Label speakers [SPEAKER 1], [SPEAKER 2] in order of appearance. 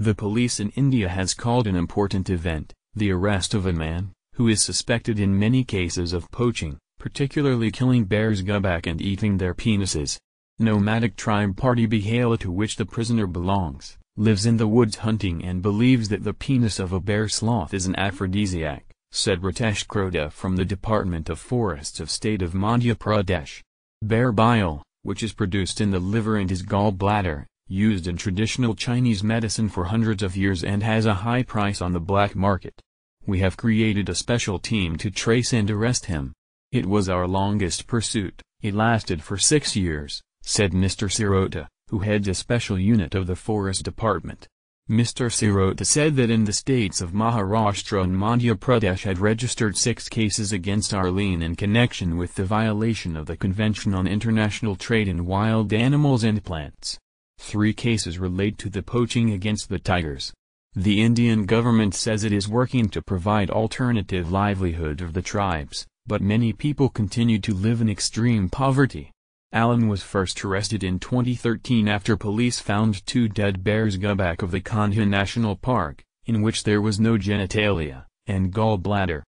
[SPEAKER 1] The police in India has called an important event, the arrest of a man, who is suspected in many cases of poaching, particularly killing bears gubak and eating their penises. Nomadic tribe Party Bihala to which the prisoner belongs, lives in the woods hunting and believes that the penis of a bear sloth is an aphrodisiac, said Ritesh Kroda from the Department of Forests of State of Madhya Pradesh. Bear bile, which is produced in the liver and his gallbladder, used in traditional Chinese medicine for hundreds of years and has a high price on the black market. We have created a special team to trace and arrest him. It was our longest pursuit, it lasted for six years, said Mr. Sirota, who heads a special unit of the Forest Department. Mr. Sirota said that in the states of Maharashtra and Madhya Pradesh had registered six cases against Arlene in connection with the violation of the Convention on International Trade in Wild Animals and Plants. Three cases relate to the poaching against the tigers. The Indian government says it is working to provide alternative livelihood of the tribes, but many people continue to live in extreme poverty. Allen was first arrested in 2013 after police found two dead bears gubak of the Kanha National Park, in which there was no genitalia, and gallbladder.